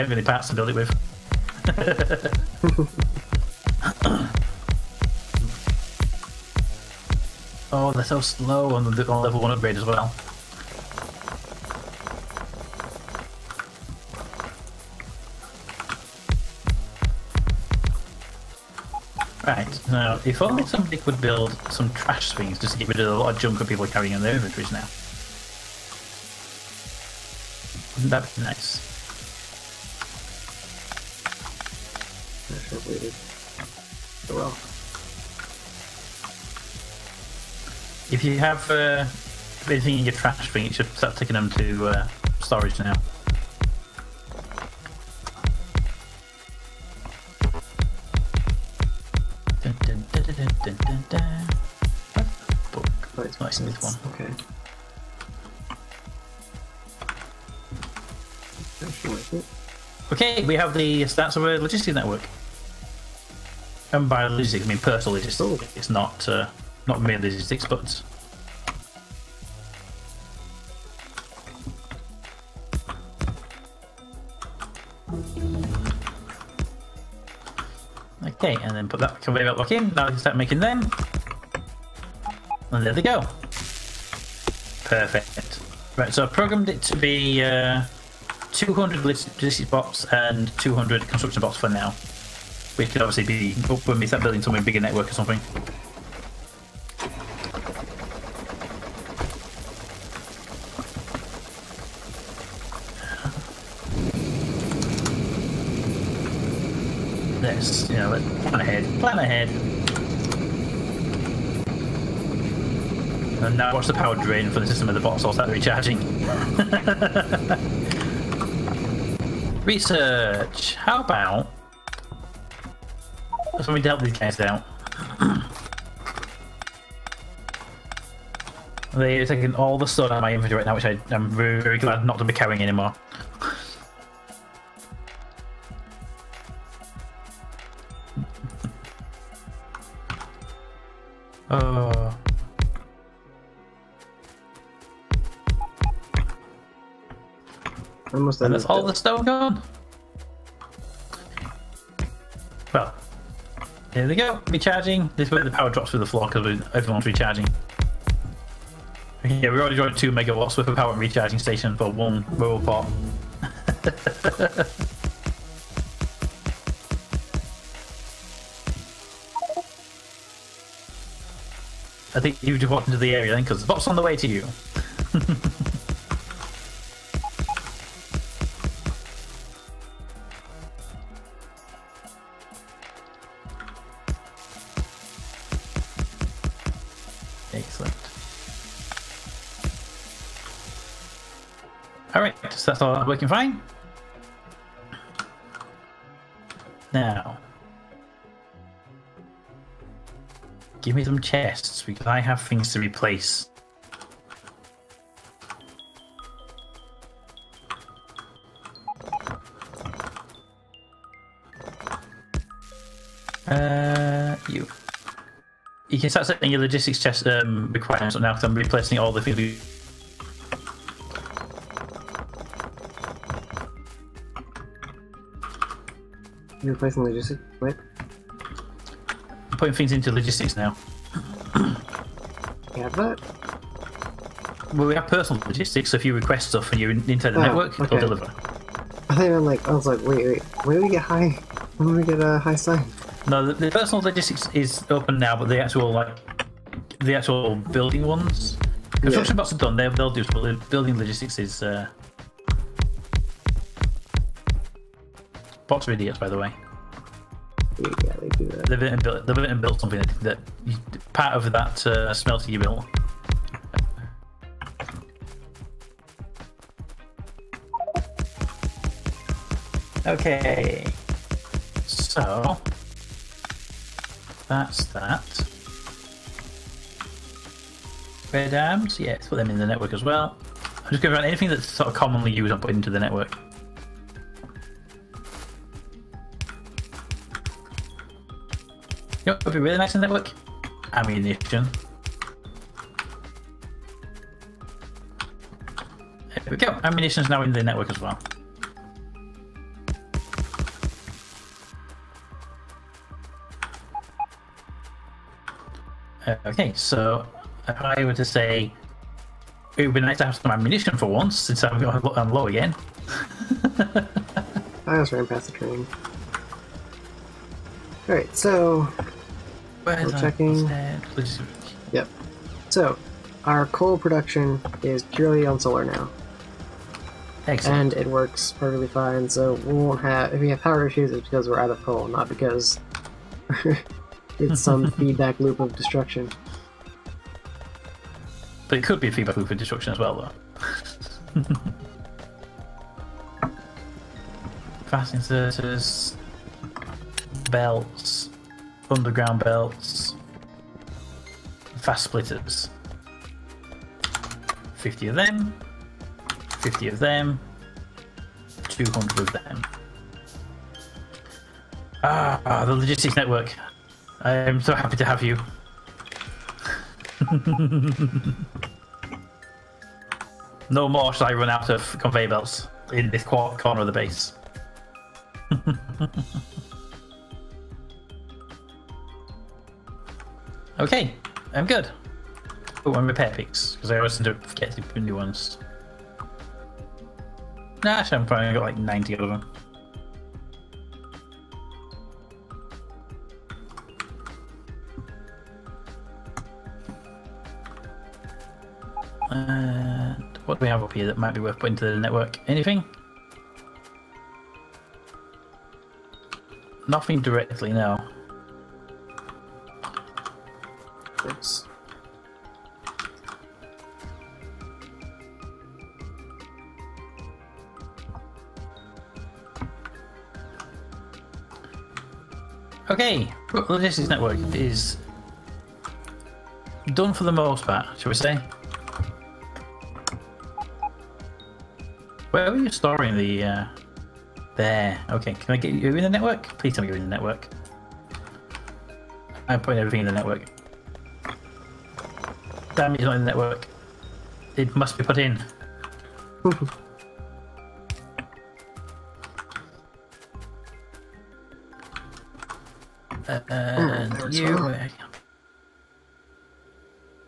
have any parts to build it with. oh, they're so slow on the on level one upgrade as well. Right, now, if only somebody could build some trash swings just to get rid of a lot of junk that people are carrying in their inventories now. Wouldn't that be nice? Well. If you have uh, anything in your trash swing, you should start taking them to uh, storage now. Dun, dun, dun. Book. Right, It's nice, in this one. Okay. Actually, like it. Okay, we have the stats of a logistics network. And by logistics, I mean personal logistics. It's not uh, not mere logistics, but okay, and then put that conveyor belt back in. Now we can start making them, and there they go. Perfect. Right, so I programmed it to be. Uh, 200 logistics bots and 200 construction bots for now. Which could obviously be up when we start building something bigger network or something. This, you know, let's plan ahead, plan ahead. And now watch the power drain for the system of the all start recharging. Research. How about something to help these guys out? They're taking all the stuff out of my inventory right now, which I, I'm very, very glad not to be carrying anymore. Oh. Almost And done that's all the- the stone gone? Here we go. Recharging. This is where the power drops through the floor because everyone's recharging. Yeah, we already dropped 2 megawatts with a power recharging station for one robot. I think you just walked into the area then because the bot's on the way to you. That's all working fine. Now, give me some chests because I have things to replace. Uh, you. You can start setting your logistics chest um, requirements now because I'm replacing all the things replacing logistics? Wait. I'm putting things into logistics now. You have that? Well, we have personal logistics, so if you request stuff and you're in- the Oh, network, okay. they'll deliver. I think I'm like, I was like, wait, wait, where do we get high? When do we get a high sign? No, the, the personal logistics is open now, but the actual like the actual building ones, construction bots are done. They'll they'll do. But the building logistics is uh, bots are idiots, by the way. Yeah, they do that. They've been built, they've been built something that, that you, part of that uh, smelter you built. Okay, so that's that. Red arms, yeah, let's put them in the network as well. I'm just going around anything that's sort of commonly used, I'm putting into the network. You know what would be really nice in that work. Ammunition. There we go. Ammunition's now in the network as well. Uh, okay, so if I were to say it would be nice to have some ammunition for once, since I've got low, I'm low again. I just ran past the train. Alright, so we're checking. Yep. So, our coal production is purely on solar now, Excellent. and it works perfectly fine. So we won't have if we have power issues, it's because we're out of coal, not because it's some feedback loop of destruction. But it could be a feedback loop of destruction as well, though. Fast inserters, belts, underground belts, fast splitters. 50 of them, 50 of them, 200 of them. Ah, the logistics network. I am so happy to have you. No more shall I run out of conveyor belts in this corner of the base. okay, I'm good. Oh, and repair packs, because I always forget to put new ones. Nah, actually, I'm probably got like 90 of them. And what do we have up here that might be worth putting to the network? Anything? Nothing directly, no. Oops. Okay, logistics network is done for the most part, shall we say? Where are you storing the? Uh... There. Okay, can I get you in the network? Please tell me you're in the network. I'm putting everything in the network. Damn, it's not in the network. It must be put in. Uh, and there's you.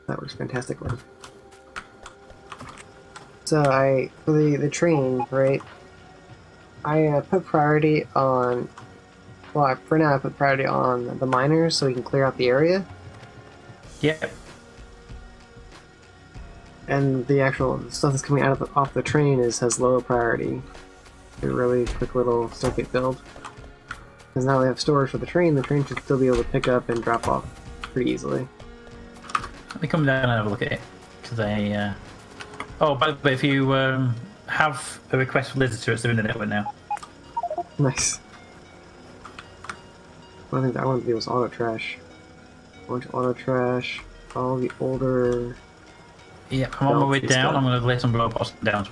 That works fantastically. So I for the the train right. I uh, put priority on. Well, for now I put priority on the miners so we can clear out the area, Yep. And the actual stuff that's coming out of the, off the train is has lower priority. A really quick little circuit build. Because now we have storage for the train, the train should still be able to pick up and drop off pretty easily. Let me come down and have a look at it. Because I. Uh... Oh, by the way, if you um, have a request for turrets, they're in the network now. Nice. One thing that I want to do is auto trash. I want to auto trash all the older. Yep, I'm on my way down. I'm going to lay some robots down.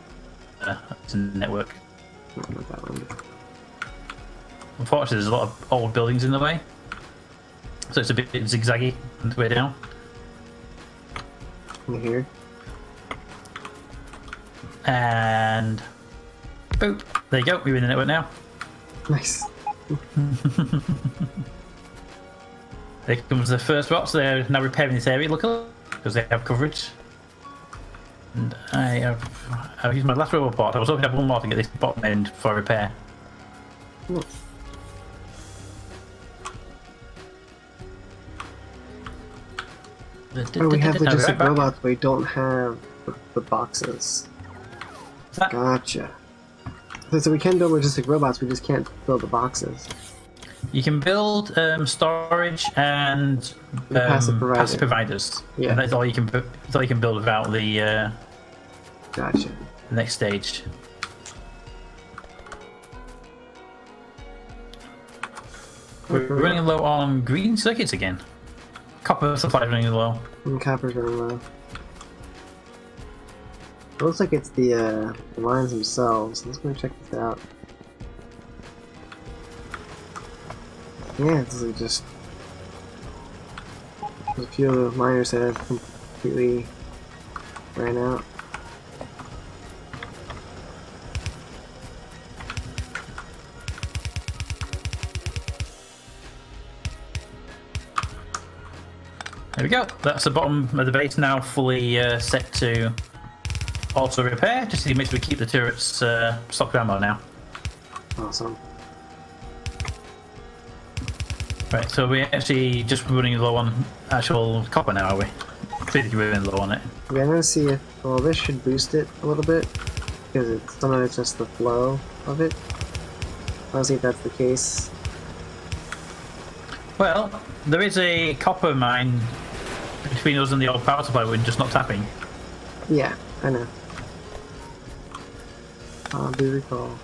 Uh, to the network. No, not that one. Unfortunately, there's a lot of old buildings in the way. So it's a bit zigzaggy on the way down. Here. And. Boop. There you go. We're in the network now. Nice. There comes the first box. So they're now repairing this area, luckily, because they have coverage. And I have I've used my last robot. I was hoping to have one more to get this bottom end for repair. Ooh. Oh, we have logistic right robots, but we don't have the, the boxes. Gotcha. So, so we can build logistic robots, we just can't build the boxes. You can build um, storage and um, passive provider. passive providers. Yeah. And that's all you can. That's all you can build without the uh, Gotcha. the next stage. We're running low on green circuits again. Copper supply running low. And copper's running low. It looks like it's the, uh, the lines themselves. Let's go check this out. Yeah, this is just. A few of the miners that have completely ran out. There we go. That's the bottom of the base now fully uh, set to auto repair, just to make sure we keep the turrets uh, stocked ammo now. Awesome. Right, so we're actually just running low on actual copper now, are we? Clearly we're running low on it. Okay, I'm gonna see if well this should boost it a little bit because it's some of it's just the flow of it. I'll see if that's the case. Well, there is a copper mine between us and the old power supply we're just not tapping. Yeah, I know. I do recall.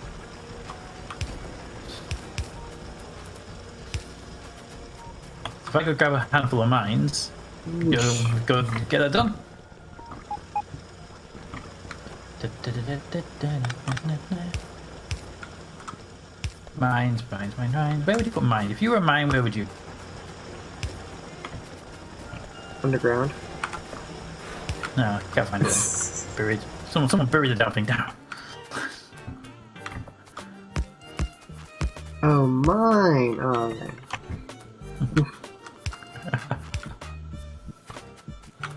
If I could grab a handful of mines, go, go get that done. Mines, mines, mines, mines. Where would you put mine? If you were a mine, where would you? Underground. No, can't find it. buried. Someone, someone buried the damn thing down. Oh, mine! Oh,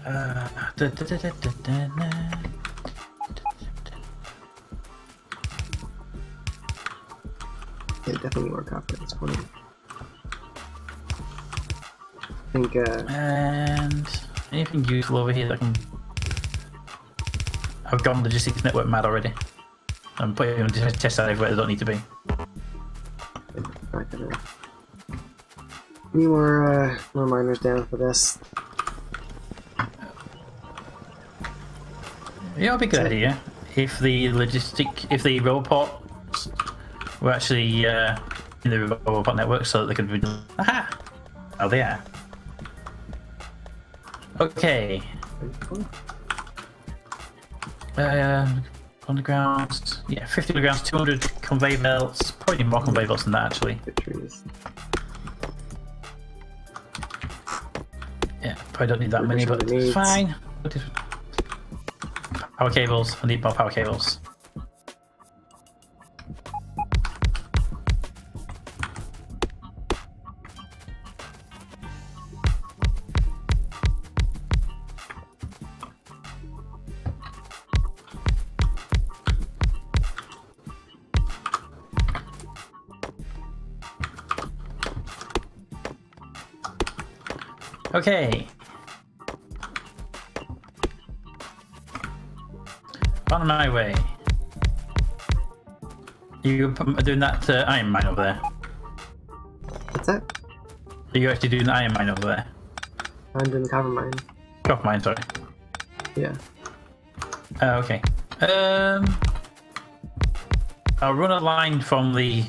Uh, da, da, da. Yeah, definitely more copper at this point. I think, uh, And anything useful over here that I can. I've gone logistics network mad already. I'm putting them to test out everywhere they don't need to be. Need more, uh, more miners down for this. Yeah, it'd be a good idea if the logistic, if the robot were actually uh, in the robot network, so that they could be. Aha! Oh, they are. Okay. Uh, underground. Yeah, 50 underground, 200 conveyor belts. Probably more conveyor belts than that, actually. Yeah, probably don't need that many, but it's fine. Power cables. I need more power cables. Okay. On my way. You doing that uh, iron mine over there? What's that? Are you actually doing the iron mine over there? I'm doing the copper mine. Copper mine, sorry. Yeah. Oh, okay. Um, I'll run a line from the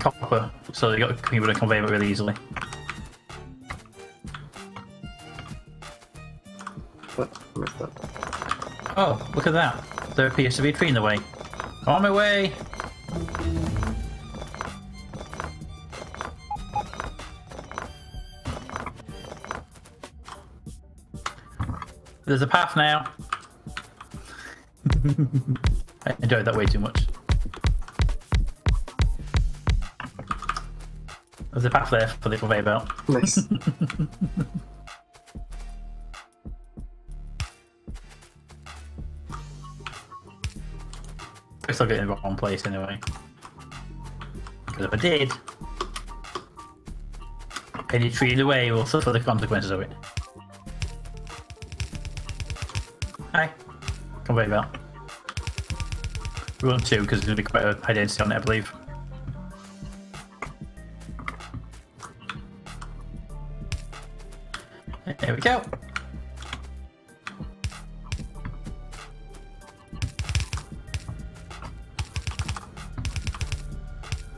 copper, so you got can run a conveyor really easily. But I messed up. Oh, look at that! There appears to be a tree in the way. On my way. There's a path now. I enjoyed that way too much. There's a path there for the conveyor belt. Nice. I still get in the wrong place anyway. Because if I did, any tree in the way will suffer the consequences of it. Hi. Conveyor belt. Run two because there's going to be quite a high density on it, I believe.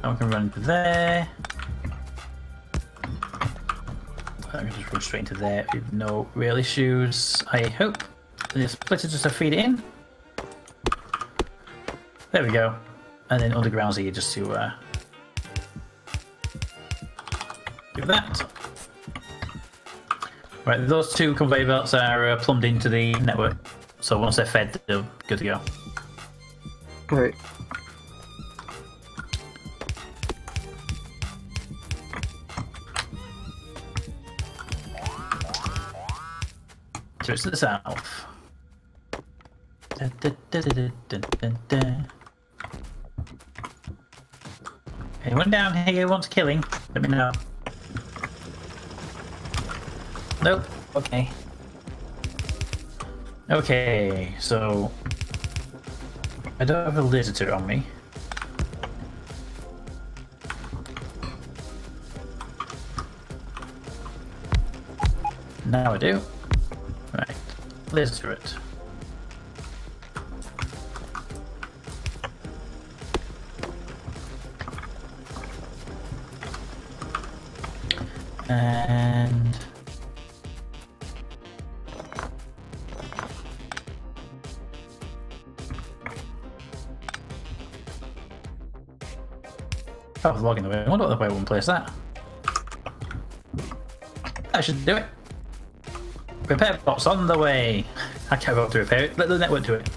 I can run into there. I can just run straight into there with no real issues. I hope. The splitter just to feed it in. There we go. And then underground's here just to uh, do that. Right, those two conveyor belts are uh, plumbed into the network. So once they're fed, they're good to go. Alright. So it's the south. Anyone down here who wants killing? Let me know. Nope. Okay. Okay, so I don't have a lizard on me. Now I do. Right, laser turret. And Oh, it's logging away. I wonder what the way one place that. That should do it. Repair box on the way. I can't up to repair it. Let the network do it.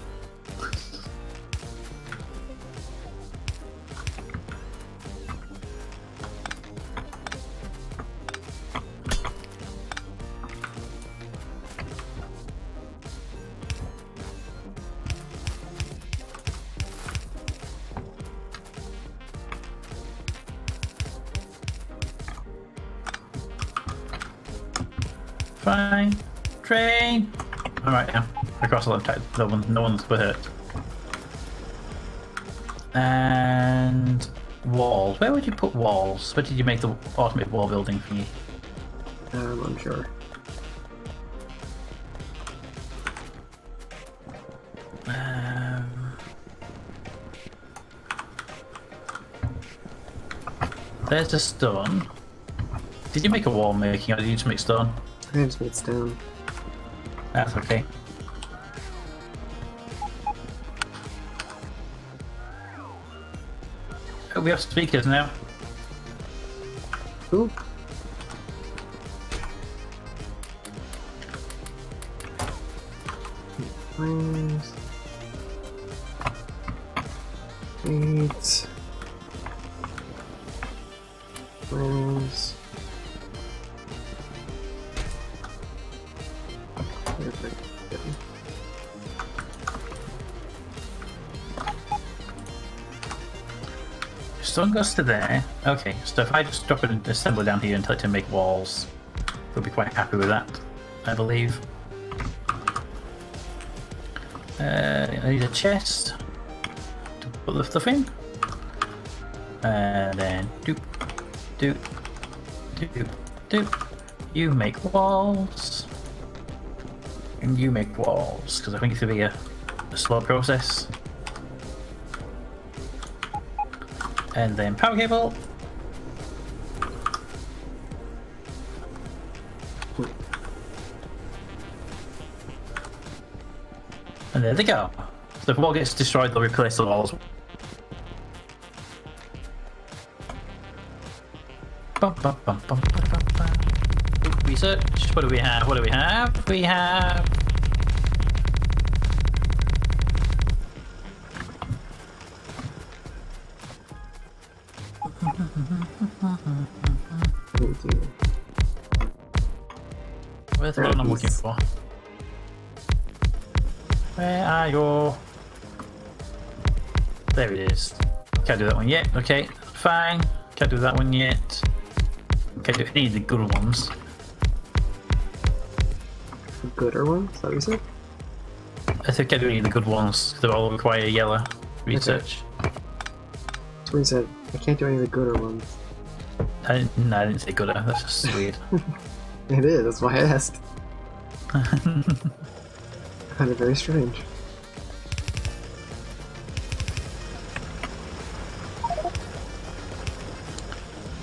Fine. Train. I'm right now. Across the left No one, no one's hurt. And walls. Where would you put walls? Where did you make the automated wall building for you? Um, I'm sure. Um, there's a stone. Did you make a wall making or did you just make stone? I just made stone. That's okay. Oh, we have speakers now. Planes. Eight. Stone goes to there. Okay, so if I just drop an assembly down here and tell it to make walls, we'll be quite happy with that, I believe. Uh, I need a chest to put the stuff in. And then doop, doop, doop, doop. You make walls. And you make walls, because I think it's going to be a, a slow process. And then power cable. And there they go. So if wall gets destroyed, they'll replace the walls. Research. What do we have? What do we have? We have. Looking for? Where are you? There it is. Can't do that one yet. Okay, fine. Can't do that one yet. Can't do any of the good ones. The gooder one? Is that what you said? I think I can't do any of the good ones. They all require yellow research. That's what you said. I can't do any of the gooder ones. I didn't, no, I didn't say good. That's just weird. It is, that's why I asked. Kind of very strange.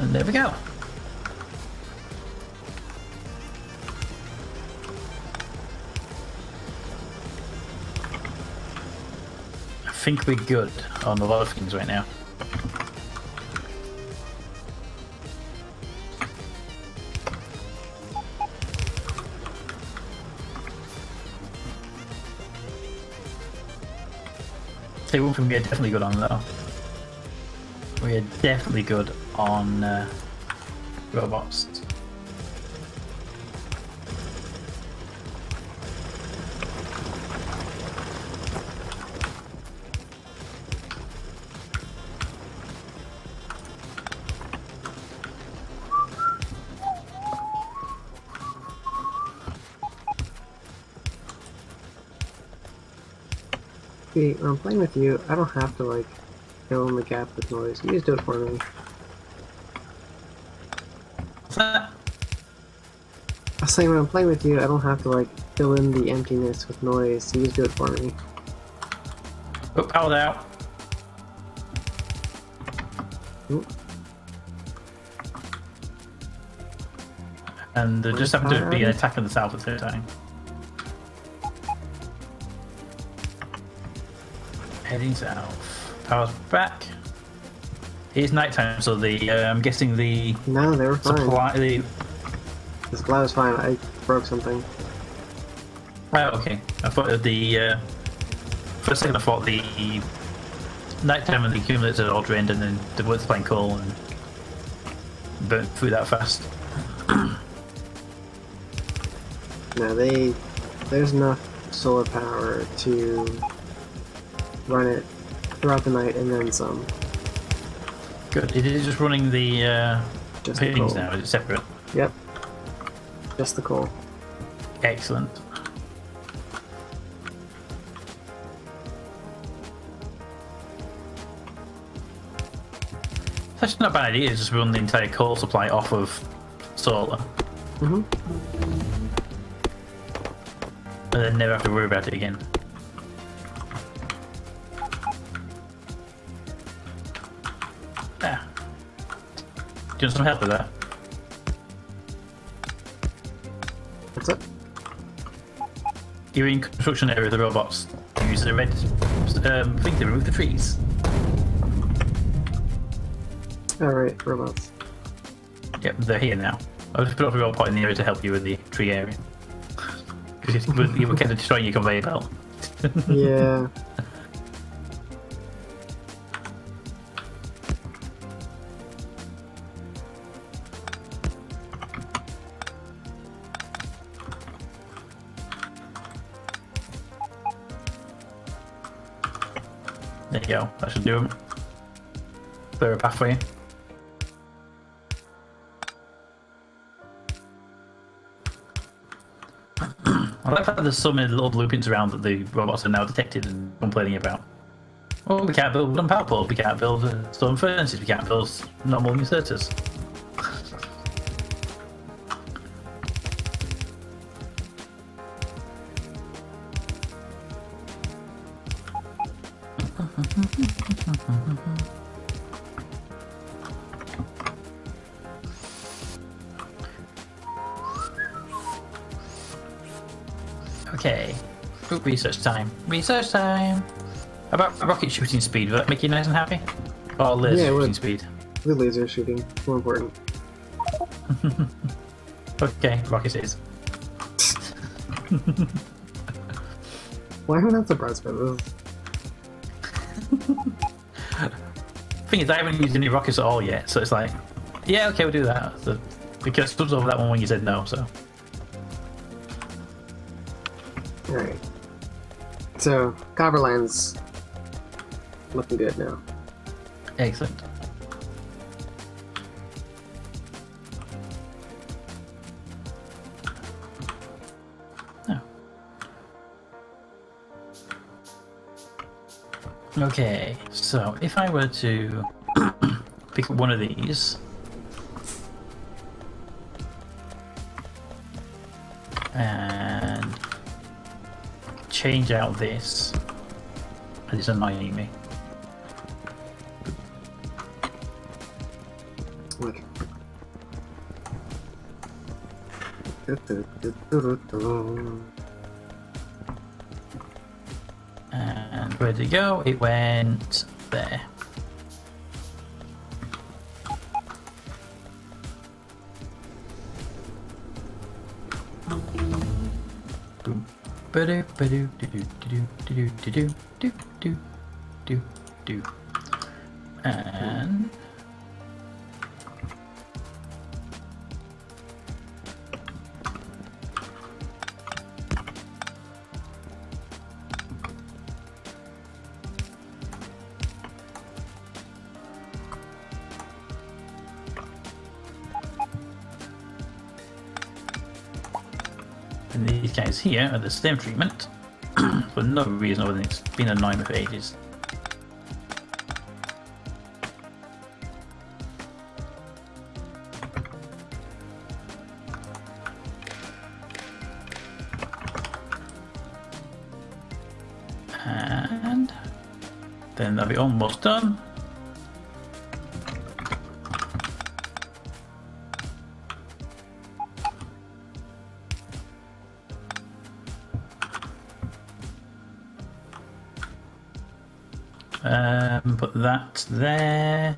and there we go. I think we're good on a lot of things right now. Say one we are definitely good on though. We are definitely good on uh, robots. See, when I'm playing with you, I don't have to like fill in the gap with noise. You just do it for me. I was saying when I'm playing with you, I don't have to like fill in the emptiness with noise. You just do it for me. Oh, powered out. Ooh. And there just happened to be an attack on the south at the same time. Heading south. Power's back. It's nighttime, so the uh, I'm guessing the No, they were fine. supply the The supply was fine. I broke something. Oh, okay. I thought the uh, for a second I thought the nighttime and the accumulators had all drained, and then the wood's playing coal and burnt through that fast. No, they there's enough solar power to run it throughout the night and then some. Good. It is just running the uh, Just the coal. now. Is it separate? Yep. Just the coal. Excellent. That's not a bad idea. Just run the entire coal supply off of solar, hmm and then never have to worry about it again. Do you want some help with that? What's up? You're in construction area of the robots. Use the red um, thing to remove the trees. Alright, robots. Yep, they're here now. I'll just put up a robot in the area to help you with the tree area. Because you were kind of destroying your conveyor belt. yeah. Them. Clear a path for you. I like that there's so many little blueprints around that the robots are now detected and complaining about. Oh, we can't build poles, we can't build uh, stone furnaces, we can't build normal inserters. Okay. Ooh, research time. Research time! How about rocket shooting speed? Will that make you nice and happy? Or laser Yeah, shooting would. speed? The laser shooting. More important. Okay, rocket is. Why am I not surprised by this? Thing is, I haven't used any rockets at all yet, so it's like, yeah, okay, we'll do that. So, because I stood over that one when you said no, so. Alright. So, Copperland's looking good now. Excellent. Okay, so if I were to pick one of these and change out this, and it's annoying me. What? And where'd it go? It went there. Boom. Ba-do, ba-do, do-do, do-do, do-do, do-do, do, do, do, do. And these guys here are the stem treatment. for no reason other than it's been annoying me for ages. And then that'll be almost done. That there.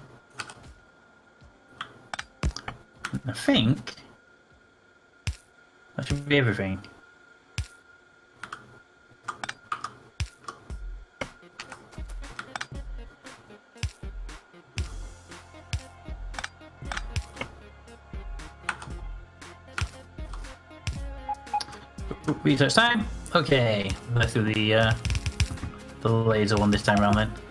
I think that should be everything. Research time. Okay, let's do the uh, the laser one this time around then.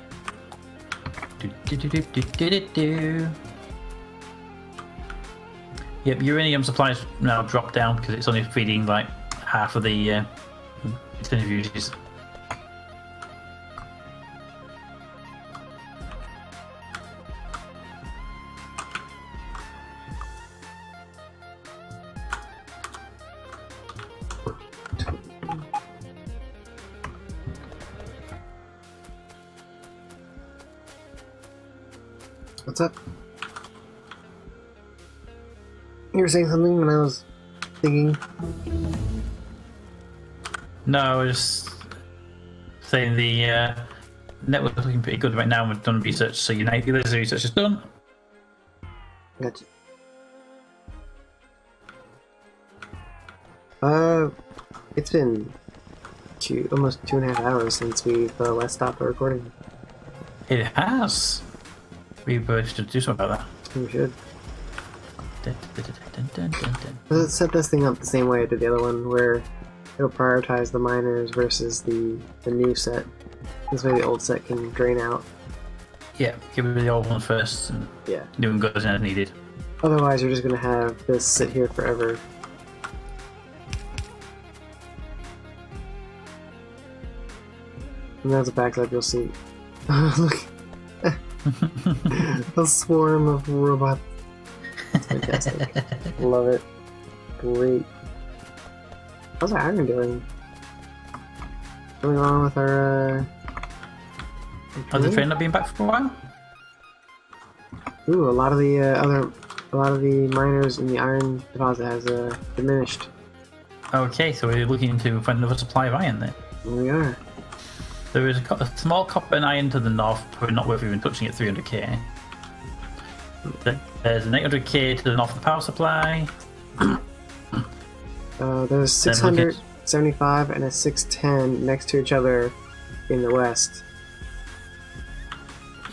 Yep, uranium supplies now drop down because it's only feeding like half of the uh, centrifuges. What's up? You were saying something when I was thinking. No, I was saying the uh, network's looking pretty good right now. We've done research, so United laser research is done. Gotcha. Uh, it's been two, almost two and a half hours since we've uh, last stopped the recording. It has. We should do something about that. We should. Dun, dun, dun, dun. Let's set this thing up the same way I did the other one, where it'll prioritize the miners versus the, the new set. This way the old set can drain out. Yeah, give me the old one first, and Yeah. new one goes in as needed. Otherwise, you're just gonna have this sit here forever. And that's a backside, you'll see. Look, a swarm of robots. It's fantastic. Love it. Great. How's our iron doing? Going on with our. Uh... Has the train not been back for a while? Ooh, a lot of the uh, other, a lot of the miners in the iron deposit has uh, diminished. Okay, so we're looking to find another supply of iron then. We are. There is a, a small copper and iron to the north, probably not worth even touching at 300k. There's an 800k to the north of the power supply. Uh, there's Then look at- 675 and a 610 next to each other in the west.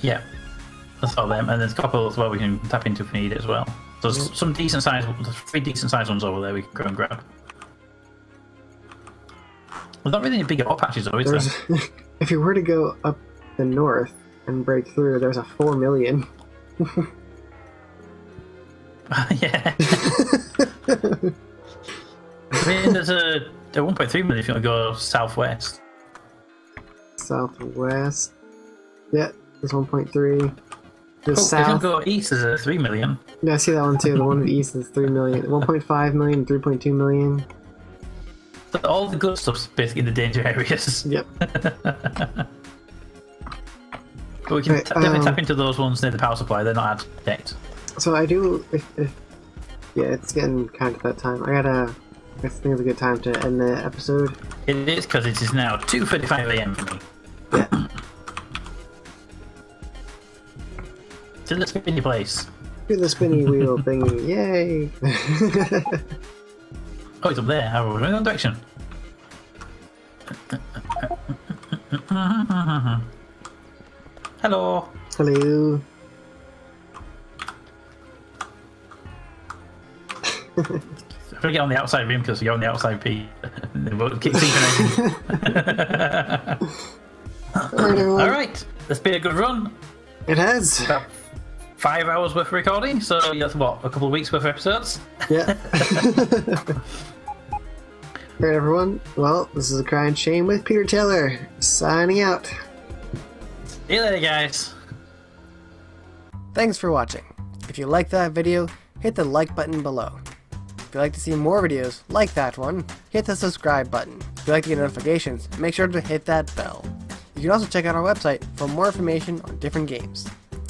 Yeah, that's all them. And there's a couple as well we can tap into if we need it as well. So there's Yep. some decent size, there's three decent sized ones over there we can go and grab. There's not really any big ore patches though, is there? If you were to go up the north and break through, there's a 4 million. yeah. I mean, there's a, a 1.3 million if you want to go southwest. Southwest. Yeah, there's 1.3. The Oh, if you south. go east, there's a 3 million. Yeah, I see that one too. The one east is 3 million. 1.5 million, 3.2 million. So all the good stuff's basically in the danger areas. Yep. But we can Right, definitely um, tap into those ones near the power supply. They're not protect. So I do. If, if yeah, it's getting kind of that time. I gotta. I think it's a good time to end the episode. It is because it is now 2:35 a.m. for me. Yeah. To the spinny place. Do the spinny wheel thingy. Yay! Oh, it's up there. I will in that direction. Hello. Hello. I'm gonna get on the outside rim because you're on the outside P. Then we'll keep synchronizing. Alright, everyone. All right, that's been a good run. It has. About five hours worth of recording, so that's what a couple of weeks worth of episodes. Yeah. Alright, everyone. Well, this is a crying shame with Peter Taylor signing out. See you later, guys. Thanks for watching. If you liked that video, hit the like button below. If you'd like to see more videos like that one, hit the subscribe button. If you'd like to get notifications, make sure to hit that bell. You can also check out our website for more information on different games.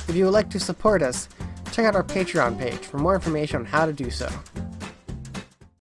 If you would like to support us, check out our Patreon page for more information on how to do so.